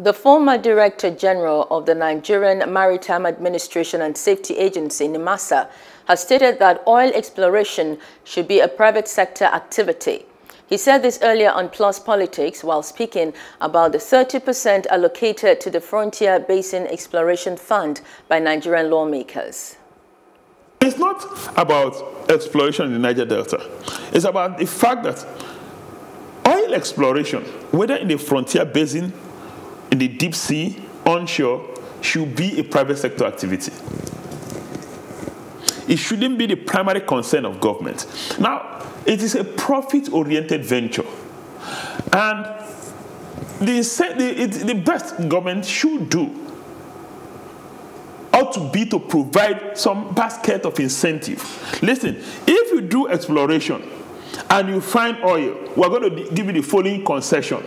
The former Director General of the Nigerian Maritime Administration and Safety Agency, NIMASA, has stated that oil exploration should be a private sector activity. He said this earlier on Plus Politics while speaking about the 30% allocated to the Frontier Basin Exploration Fund by Nigerian lawmakers. It's not about exploration in the Niger Delta. It's about the fact that oil exploration, whether in the frontier basin in the deep sea, onshore, should be a private sector activity. It shouldn't be the primary concern of government. Now, it is a profit-oriented venture. And the, the, the best government should do ought to be to provide some basket of incentive. Listen, if you do exploration and you find oil, we're going to give you the following concession.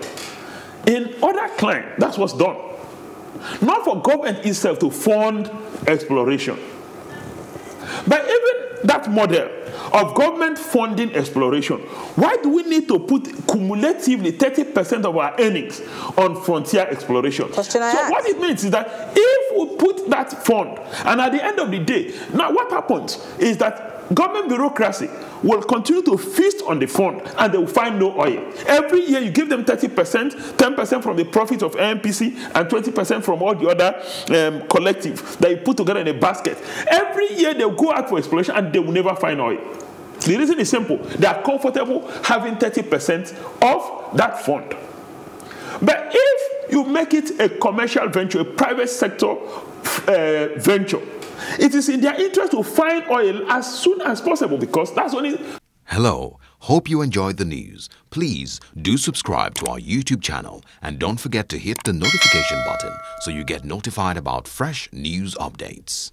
In other clients, that's what's done. Not for government itself to fund exploration. But even that model of government funding exploration, why do we need to put cumulatively 30% of our earnings on frontier exploration? Question so what it means is that if we put that fund, and at the end of the day, now what happens is that government bureaucracy will continue to feast on the fund and they will find no oil. Every year you give them 30%, 10% from the profit of NPC and 20% from all the other um, collective that you put together in a basket. Every year they'll go out for exploration and they will never find oil. The reason is simple. They are comfortable having 30% of that fund. But you make it a commercial venture, a private sector uh, venture, it is in their interest to find oil as soon as possible because that's only. Hello. Hope you enjoyed the news. Please do subscribe to our YouTube channel and don't forget to hit the notification button so you get notified about fresh news updates.